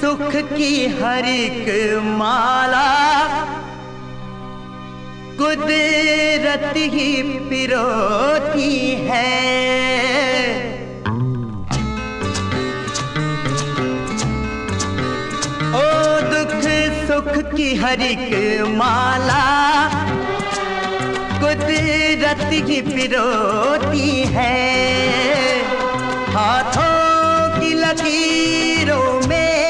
सुख की हर एक माला। कुदरत ही पिरोती है। ओ दुख सुख की हर एक माला। कुदरत ही पिरोती है। हाथों लकीरों में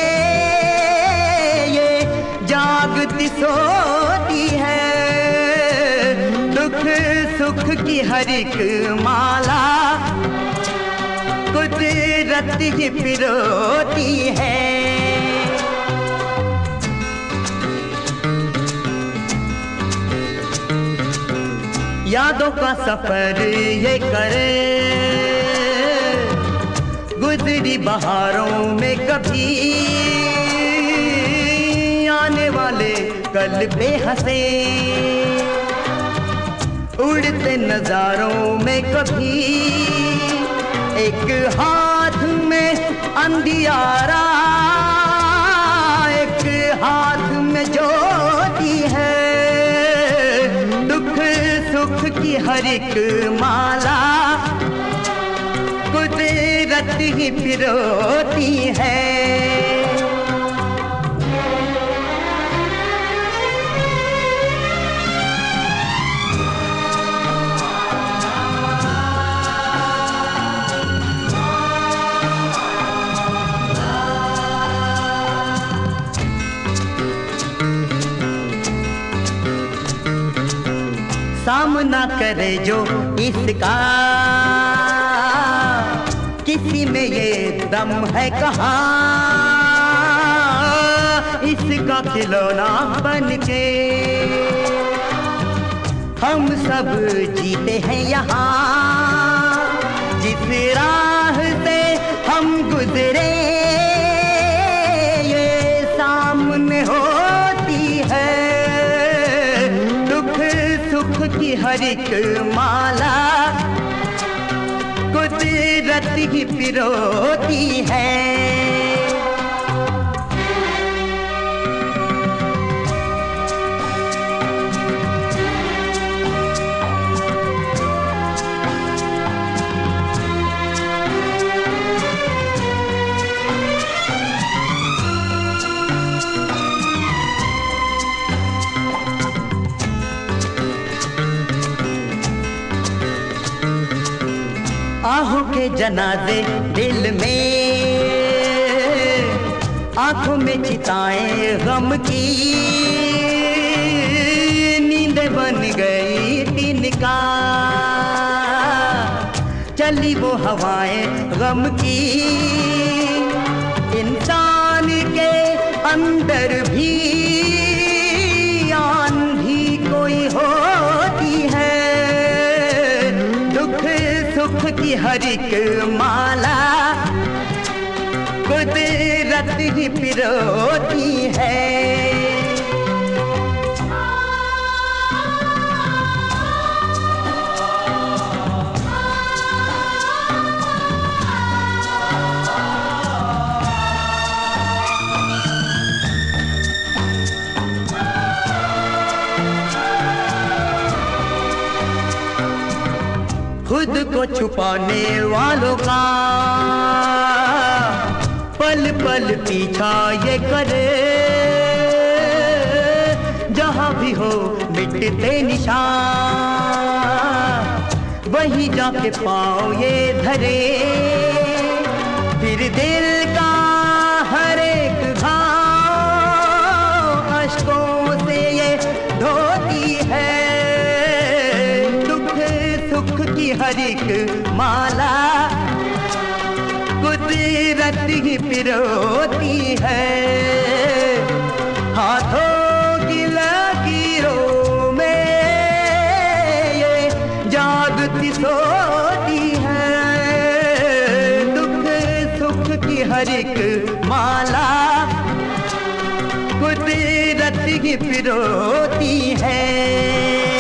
ये जागती सोती है। दुख सुख की हर एक माला कुदरत ही पिरोती है। यादों का सफ़र ये करे। गुजरी बहारों में कभी आने वाले कल पे हंसे। उड़ते नजारों में कभी एक हाथ में अंधियारा, एक हाथ में ज्योति है। दुख सुख की हर एक माला कुदरत ही पिरोती है। सामना करे जो इसका किसी में ये दम है कहा? इसका खिलौना बन के हम सब जीते हैं यहाँ। जिस राह से हम गुजरे, ये सामने होती है। दुख सुख की हर एक माला कुदरत ही पिरोती है। आहों के जनाजे दिल में। आँखों में चिताएँ गम की। नींद बन गई तिनका चली वो हवाएँ गम की। इंसान के अंदर भी की हर माला। कुदरत ही पिरोती है। खुद को छुपाने वालों का। पल पल पीछा ये करे। जहाँ भी हो मिटते निशान, वहीं जाके पाओ ये धरे। फिर दिल का सुख की हर एक माला। कुदरत ही पिरोती है। हाथों की लकीरों में ये जागती सोती है। दुख सुख की हर एक माला। कुदरत ही पिरोती है।